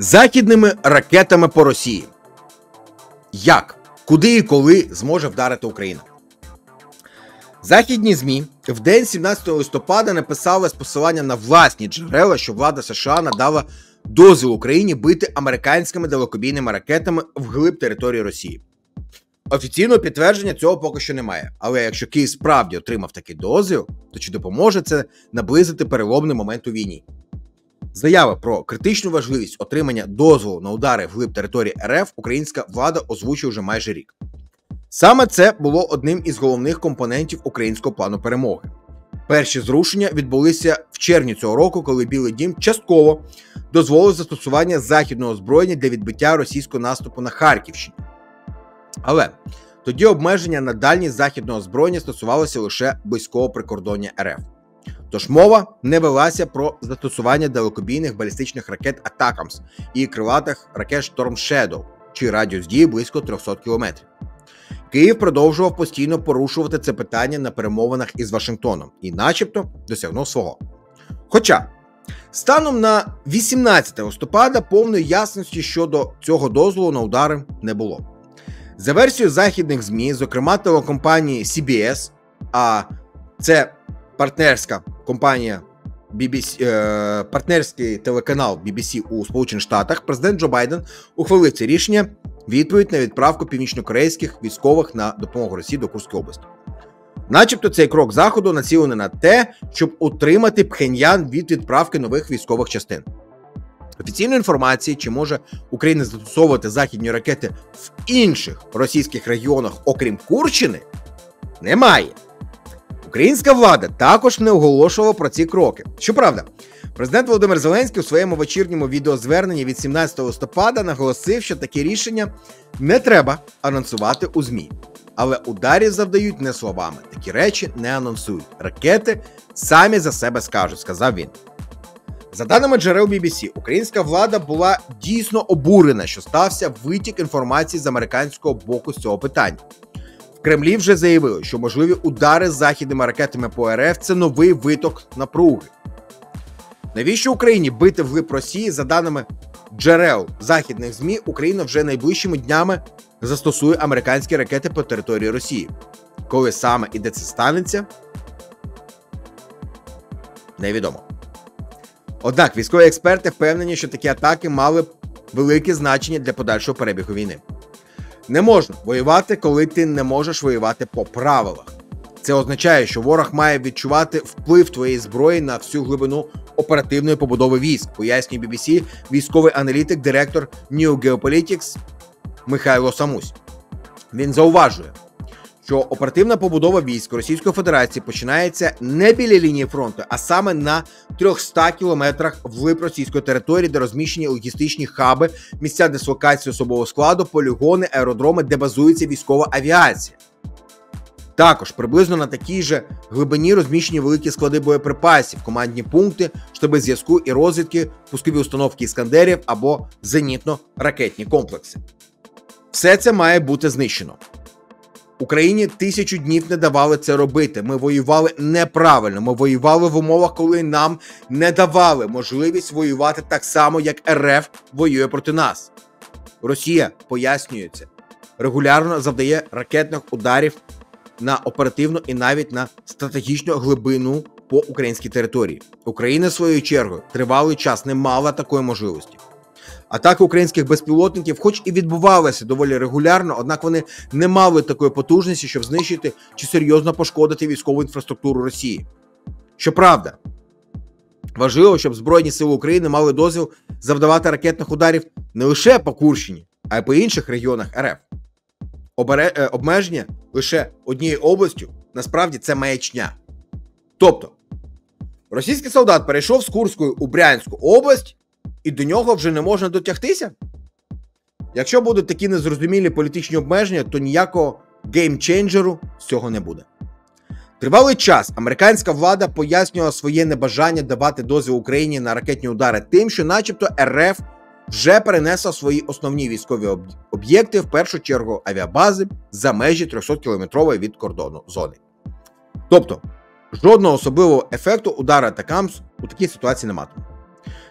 західними ракетами по Росії. Як, куди і коли зможе вдарити Україна? Західні ЗМІ в день 17 листопада написали з посиланням на власні джерела, що влада США надала дозвіл Україні бити американськими далекобійними ракетами вглиб території Росії. Офіційного підтвердження цього поки що немає. Але якщо Київ справді отримав такий дозвіл, то чи допоможе це наблизити переломний момент у війні? Заяви про критичну важливість отримання дозволу на удари вглиб території РФ українська влада озвучує вже майже рік. Саме це було одним із головних компонентів українського плану перемоги. Перші зрушення відбулися в червні цього року, коли Білий Дім частково дозволив застосування західного озброєння для відбиття російського наступу на Харківщині. Але тоді обмеження на дальність західного озброєння стосувалося лише близького прикордоння РФ. Тож мова не велася про застосування далекобійних балістичних ракет Атакамс і крилатих ракет Storm Shadow, чий радіус дії близько 300 км. Київ продовжував постійно порушувати це питання на перемовинах із Вашингтоном і, начебто, досягнув свого. Хоча станом на 18 листопада повної ясності щодо цього дозволу на удари не було. За версією західних ЗМІ, зокрема телекомпанії CBS, а це партнерська компанія BBC, е, партнерський телеканал BBC у Сполучених Штатах, президент Джо Байден ухвалив це рішення відповідь на відправку північнокорейських військових на допомогу Росії до Курської області. Начебто цей крок заходу націлений на те, щоб утримати Пхеньян від відправки нових військових частин. Офіційної інформації, чи може Україна застосовувати західні ракети в інших російських регіонах, окрім Курщини, немає. Українська влада також не оголошувала про ці кроки. Щоправда, президент Володимир Зеленський у своєму вечірньому відеозверненні від 17 листопада наголосив, що такі рішення не треба анонсувати у ЗМІ. Але ударів завдають не словами. Такі речі не анонсують. Ракети самі за себе скажуть, сказав він. За даними джерел BBC, українська влада була дійсно обурена, що стався витік інформації з американського боку з цього питання. В Кремлі вже заявили, що можливі удари західними ракетами по РФ це новий виток напруги. Навіщо Україні бити вглиб Росії, за даними джерел західних ЗМІ, Україна вже найближчими днями застосує американські ракети по території Росії. Коли саме і де це станеться, невідомо. Однак військові експерти впевнені, що такі атаки мали велике значення для подальшого перебігу війни. Не можна воювати, коли ти не можеш воювати по правилах. Це означає, що ворог має відчувати вплив твоєї зброї на всю глибину оперативної побудови військ, пояснює BBC військовий аналітик, директор New Geopolitics Михайло Самусь. Він зауважує, що оперативна побудова військ Російської Федерації починається не біля лінії фронту, а саме на 300 кілометрах вглиб російської території, де розміщені логістичні хаби, місця дислокації особового складу, полігони, аеродроми, де базується військова авіація. Також приблизно на такій же глибині розміщені великі склади боєприпасів, командні пункти, штаби зв'язку і розвідки, пускові установки іскандерів або зенітно-ракетні комплекси. Все це має бути знищено. Україні тисячу днів не давали це робити. Ми воювали неправильно. Ми воювали в умовах, коли нам не давали можливість воювати так само, як РФ воює проти нас. Росія пояснюється, регулярно завдає ракетних ударів на оперативну і навіть на стратегічну глибину по українській території. Україна своєю чергою тривалий час не мала такої можливості. Атаки українських безпілотників, хоч і відбувалися доволі регулярно, однак вони не мали такої потужності, щоб знищити чи серйозно пошкодити військову інфраструктуру Росії. Щоправда, важливо, щоб Збройні сили України мали дозвіл завдавати ракетних ударів не лише по Курщині, а й по інших регіонах РФ. Обере... Е, обмеження лише однією областю насправді це маячня. Тобто, російський солдат перейшов з Курської у Брянську область і до нього вже не можна дотягтися? Якщо будуть такі незрозумілі політичні обмеження, то ніякого геймченджеру з цього не буде. Тривалий час американська влада пояснювала своє небажання давати дозвіл Україні на ракетні удари тим, що, начебто, РФ вже перенесла свої основні військові об'єкти, в першу чергу авіабази, за межі 300 кілометрової від кордону зони. Тобто, жодного особливого ефекту удара Атакамс у такій ситуації не матиме.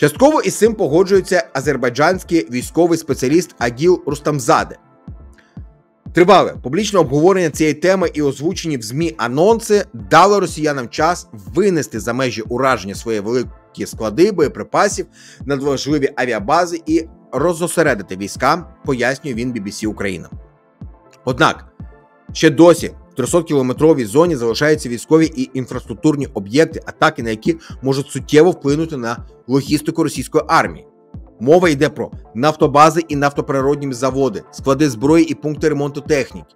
Частково із цим погоджується азербайджанський військовий спеціаліст Агіл Рустамзаде. Тривале публічне обговорення цієї теми і озвучені в ЗМІ анонси дали росіянам час винести за межі ураження свої великі склади боєприпасів надважливі авіабази і розосередити війська, пояснює він BBC Україна. Однак ще досі в 300-кілометровій зоні залишаються військові і інфраструктурні об'єкти, атаки на які можуть суттєво вплинути на логістику російської армії. Мова йде про нафтобази і нафтопереродні заводи, склади зброї і пункти ремонту техніки.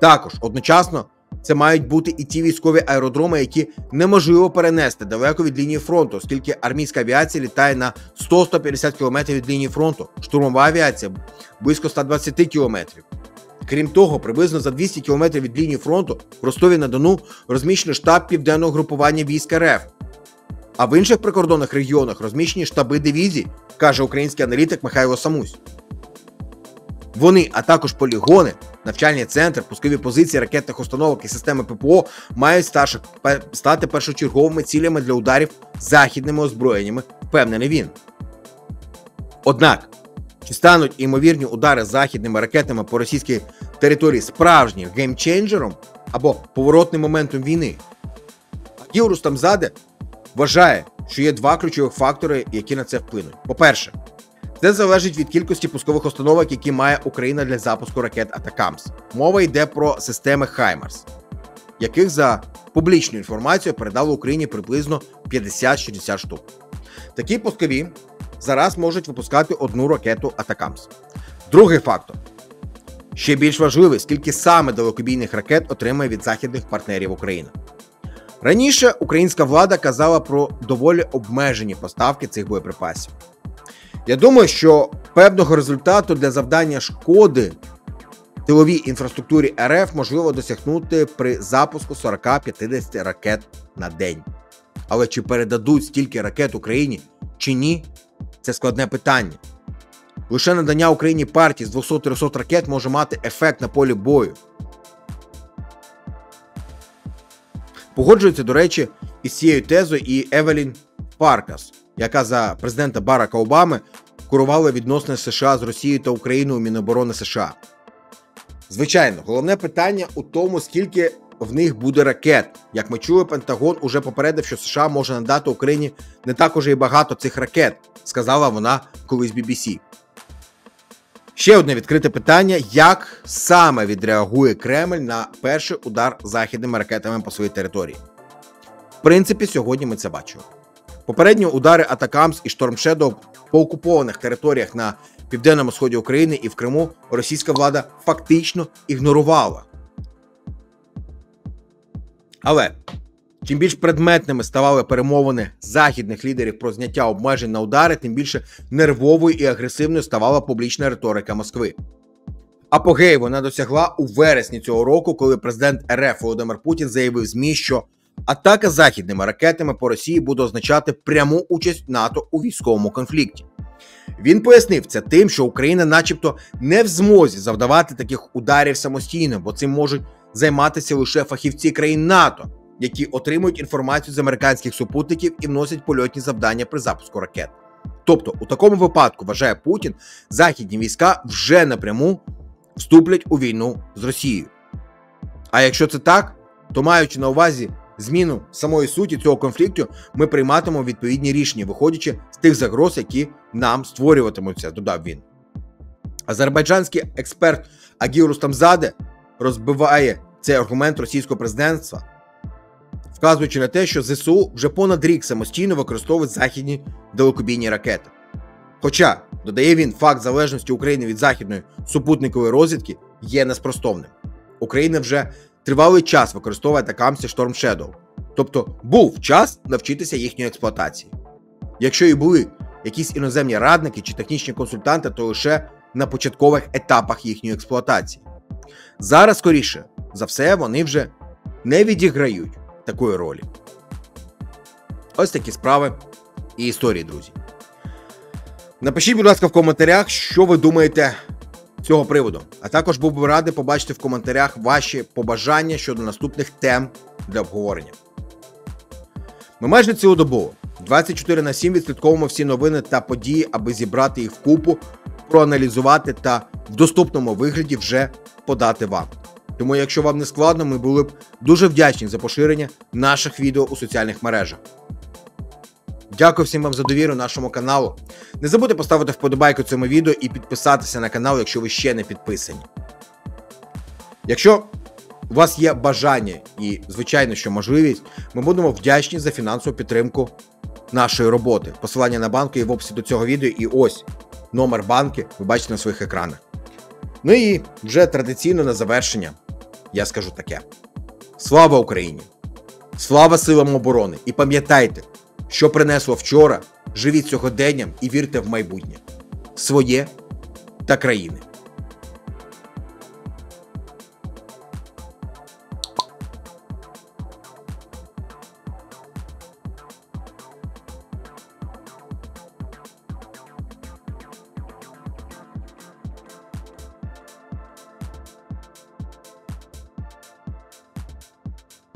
Також одночасно це мають бути і ті військові аеродроми, які неможливо перенести далеко від лінії фронту, оскільки армійська авіація літає на 100-150 км від лінії фронту, штурмова авіація близько 120 км. Крім того, приблизно за 200 км від лінії фронту в Ростові на Дону розміщено штаб південного групування військ РФ. А в інших прикордонних регіонах розміщені штаби дивізій, каже український аналітик Михайло Самусь. Вони, а також полігони, навчальний центр, пускові позиції ракетних установок і системи ППО мають стати першочерговими цілями для ударів західними озброєннями, впевнений він. Однак, чи стануть імовірні удари західними ракетами по російській території справжнім геймченджером або поворотним моментом війни? Акіл Рустамзаде вважає, що є два ключових фактори, які на це вплинуть. По-перше, це залежить від кількості пускових установок, які має Україна для запуску ракет ATACMS. Мова йде про системи Хаймарс, яких за публічною інформацією передали Україні приблизно 50-60 штук. Такі пускові зараз можуть випускати одну ракету ATACMS. Другий фактор. Ще більш важливий, скільки саме далекобійних ракет отримає від західних партнерів України. Раніше українська влада казала про доволі обмежені поставки цих боєприпасів. Я думаю, що певного результату для завдання шкоди тиловій інфраструктурі РФ можливо досягнути при запуску 40-50 ракет на день. Але чи передадуть стільки ракет Україні чи ні, це складне питання. Лише надання Україні партії з 200-300 ракет може мати ефект на полі бою. Погоджується, до речі, із цією тезою і Евелін Паркас, яка за президента Барака Обами курувала відносини США з Росією та Україною у Міноборони США. Звичайно, головне питання у тому, скільки в них буде ракет. Як ми чули, Пентагон уже попередив, що США може надати Україні не так уже і багато цих ракет, сказала вона колись BBC. Ще одне відкрите питання: як саме відреагує Кремль на перший удар західними ракетами по своїй території? В принципі, сьогодні ми це бачимо. Попередні удари Атакамс і Штормшедов по окупованих територіях на південному сході України і в Криму російська влада фактично ігнорувала. Але чим більш предметними ставали перемовини західних лідерів про зняття обмежень на удари, тим більше нервовою і агресивною ставала публічна риторика Москви. Апогей вона досягла у вересні цього року, коли президент РФ Володимир Путін заявив ЗМІ, що атака західними ракетами по Росії буде означати пряму участь НАТО у військовому конфлікті. Він пояснив це тим, що Україна, начебто, не в змозі завдавати таких ударів самостійно, бо цим можуть займатися лише фахівці країн НАТО, які отримують інформацію з американських супутників і вносять польотні завдання при запуску ракет. Тобто, у такому випадку, вважає Путін, західні війська вже напряму вступлять у війну з Росією. А якщо це так, то маючи на увазі зміну самої суті цього конфлікту, ми прийматимемо відповідні рішення, виходячи з тих загроз, які нам створюватимуться, додав він. Азербайджанський експерт Агір Рустамзаде розбиває цей аргумент російського президентства, вказуючи на те, що ЗСУ вже понад рік самостійно використовують західні далекобійні ракети. Хоча, додає він, факт залежності України від західної супутникової розвідки є неспростовним. Україна вже тривалий час використовує атакамси Storm Shadow, тобто був час навчитися їхньої експлуатації. Якщо і були якісь іноземні радники чи технічні консультанти, то лише на початкових етапах їхньої експлуатації. Зараз, скоріше за все, вони вже не відіграють такої ролі. Ось такі справи і історії, друзі. Напишіть, будь ласка, в коментарях, що ви думаєте з цього приводу. А також був би радий побачити в коментарях ваші побажання щодо наступних тем для обговорення. Ми майже цілодобово 24 на 7 відслідковуємо всі новини та події, аби зібрати їх вкупу, проаналізувати та в доступному вигляді вже подати вам. Тому, якщо вам не складно, ми були б дуже вдячні за поширення наших відео у соціальних мережах. Дякую всім вам за довіру нашому каналу. Не забудьте поставити вподобайку цьому відео і підписатися на канал, якщо ви ще не підписані. Якщо у вас є бажання і, звичайно, що можливість, ми будемо вдячні за фінансову підтримку нашої роботи. Посилання на банку є в описі до цього відео, і ось номер банки ви бачите на своїх екранах. Ну і вже традиційно на завершення я скажу таке: слава Україні! Слава силам оборони! І пам'ятайте, що принесло вчора, живіть сьогоденням і вірте в майбутнє своє та країни.